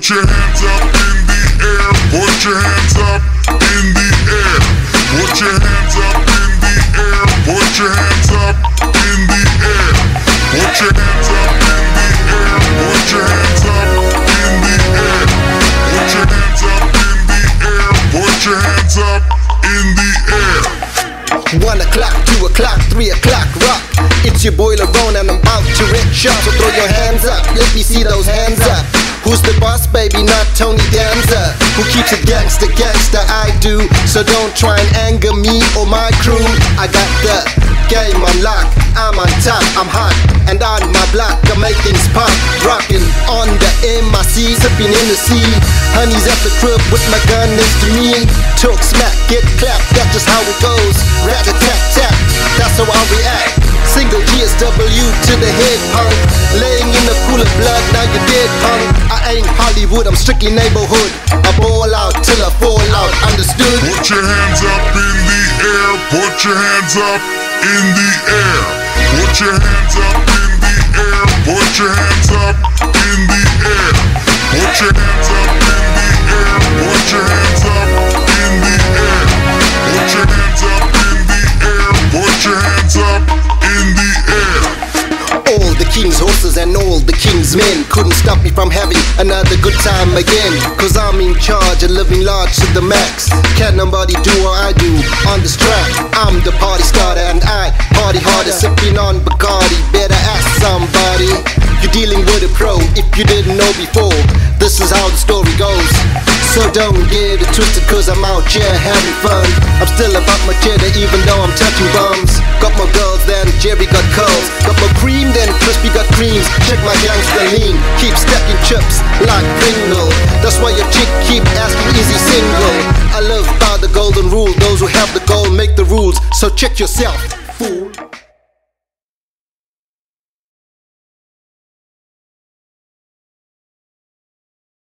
Put your hands up in the air. Put your hands up in the air. Put your hands up in the air. Put your hands up in the air. Put your hands up in the air. Put your hands up in the air. Put your hands up in the air. Put your hands up in the air. One o'clock, two o'clock, three o'clock, rock. It's your boy LeRone and I'm out to shop. So throw your hands up, let me see those hands up. Who's the boss, baby? Not Tony Danza. Who keeps it gangsta, gangsta? I do. So don't try and anger me or my crew. I got the game on lock. I'm on top, I'm hot. And on my block, I make things pop. Rockin' on the MIC, sipping in the sea. Honey's at the crib with my gun next to me. Talk smack, get clapped, that's just how it goes. Rat a tat, that's how I react. Single GSW to the head punk. Laying in the pool of blood, now you're dead punk. Hollywood, I'm strictly neighborhood. I ball out till I fall out, understood? Put your hands up in the air. Put your hands up in the air. Put your hands up in the air. Put your hands up and all the king's men couldn't stop me from having another good time again. Cause I'm in charge and living large to the max. Can't nobody do what I do on this track. I'm the party starter and I party harder, sipping on Bacardi. Better ask somebody. You're dealing with a pro if you didn't know before. This is how the story goes. So don't get it twisted cause I'm out here having fun. I'm still about my cheddar even though I'm touching bums. Creams. Check my gangster lean. Keep stacking chips like Pringle. That's why your chick keep asking is he single. I live by the golden rule. Those who have the gold make the rules. So check yourself, fool.